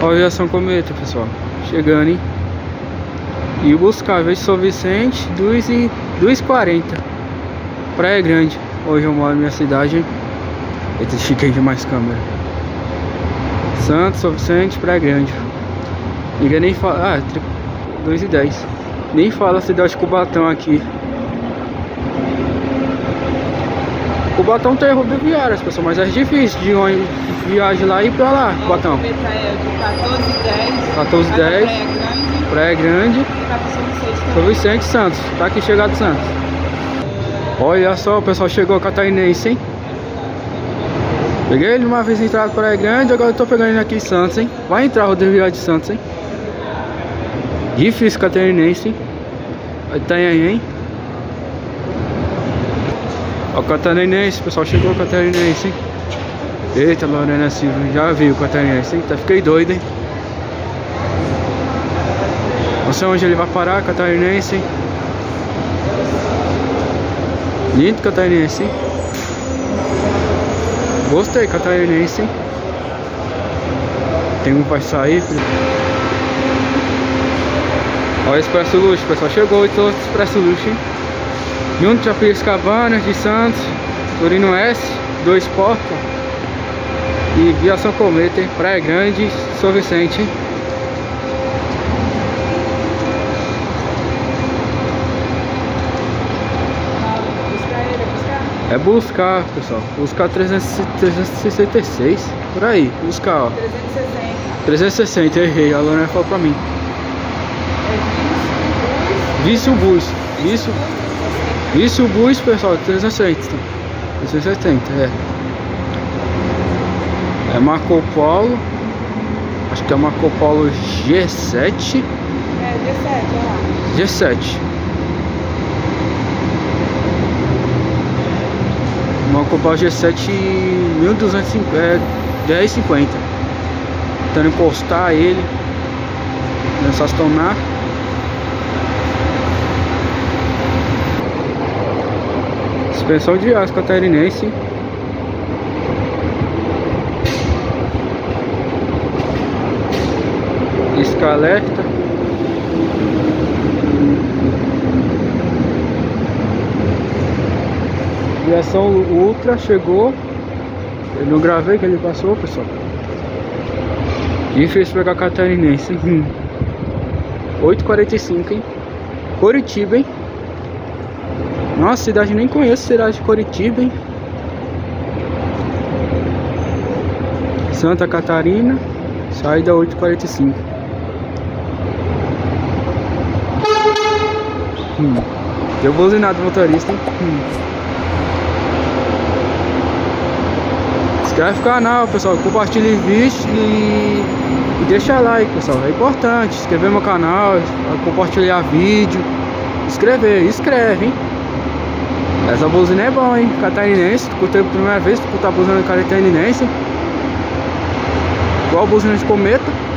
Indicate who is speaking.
Speaker 1: Olha a aviação cometa, pessoal. Chegando, hein? E buscar, ver São Vicente, 2 e 2,40. Praia Grande. Hoje eu moro na minha cidade. Eita, chiquei demais câmera. Santos, São Vicente, Praia Grande. Ninguém nem fala. Ah, 2 e 10. Nem fala a cidade de Cubatão aqui. Cubatão tem rodoviárias, pessoal, mas é difícil de onde viagem lá e ir pra lá, Cubatão.
Speaker 2: É de
Speaker 1: 14 10. Praia Grande. São Vicente Santos. Tá aqui chegado Santos. Olha só, o pessoal chegou catarinense, hein? Peguei ele uma vez entrado Praia Grande, agora eu tô pegando ele aqui em Santos, hein? Vai entrar a rodoviária de Santos, hein? Difícil catarinense, hein? Tem aí, hein? Ó, o catarinense, pessoal, chegou o catarinense, hein? Eita, Lorena Silva, já viu o catarinense, hein? Tá, fiquei doido, hein? Não sei onde ele vai parar, catarinense, hein? Lindo catarinense, hein? Gostei, catarinense, hein? Tem um vai sair. Olha o Expresso Luxo, pessoal. Chegou o Expresso Luxo, hein? Junto Piracicabana, de Santos, Turino S, dois portas. E Viação Cometa, hein? Praia Grande, São Vicente? É buscar, pessoal. Buscar 300, 366. Por aí. Buscar, ó.
Speaker 2: 360.
Speaker 1: 360, errei. A Lorena falou pra mim. Vício Bus. Vício. Vício Bus, pessoal. 360. 370, é. É Marco Polo. Acho que é Marco Polo
Speaker 2: G7. É, G7,
Speaker 1: ó. G7. Uma Copal G7 1250, é, 1050. Tentando encostar ele. Nessa estacionar. Suspensão de aço catarinense. Escaleta. Viação Ultra chegou. Eu não gravei que ele passou, pessoal. E fez pegar catarinense. 8h45, hein? Coritiba, hein? Nossa, cidade nem conheço cidade de Coritiba, hein? Santa Catarina, saída 8h45. Hum. Deu buzinado motorista, hein? Hum. inscreve o canal, pessoal. Compartilhe o vídeo e, e deixa like, pessoal. É importante. Inscrever no canal, compartilhar vídeo. Escrever, escreve, hein? Essa buzina é bom, hein? Catarinense. Escutei pela primeira vez, escutar a buzina catarinense. Igual a buzina de cometa.